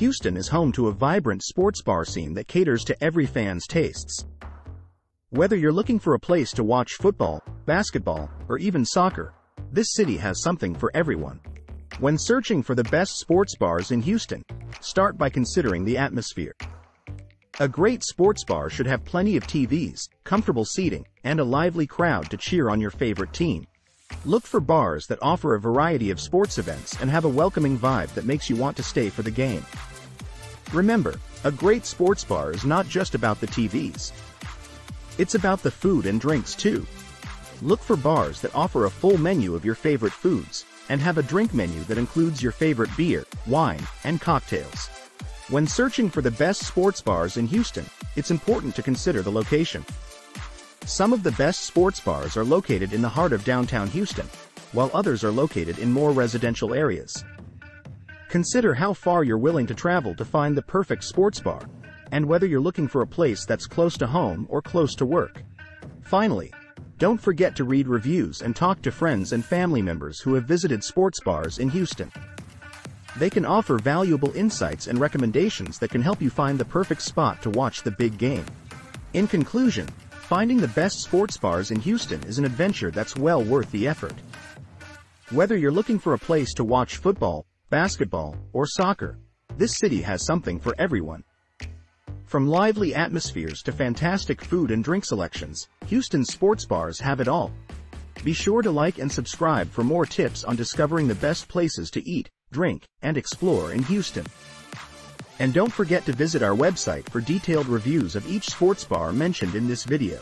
Houston is home to a vibrant sports bar scene that caters to every fan's tastes. Whether you're looking for a place to watch football, basketball, or even soccer, this city has something for everyone. When searching for the best sports bars in Houston, start by considering the atmosphere. A great sports bar should have plenty of TVs, comfortable seating, and a lively crowd to cheer on your favorite team. Look for bars that offer a variety of sports events and have a welcoming vibe that makes you want to stay for the game. Remember, a great sports bar is not just about the TVs. It's about the food and drinks too. Look for bars that offer a full menu of your favorite foods and have a drink menu that includes your favorite beer, wine, and cocktails. When searching for the best sports bars in Houston, it's important to consider the location. Some of the best sports bars are located in the heart of downtown Houston, while others are located in more residential areas. Consider how far you're willing to travel to find the perfect sports bar, and whether you're looking for a place that's close to home or close to work. Finally, don't forget to read reviews and talk to friends and family members who have visited sports bars in Houston. They can offer valuable insights and recommendations that can help you find the perfect spot to watch the big game. In conclusion, Finding the best sports bars in Houston is an adventure that's well worth the effort. Whether you're looking for a place to watch football, basketball, or soccer, this city has something for everyone. From lively atmospheres to fantastic food and drink selections, Houston's sports bars have it all. Be sure to like and subscribe for more tips on discovering the best places to eat, drink, and explore in Houston. And don't forget to visit our website for detailed reviews of each sports bar mentioned in this video.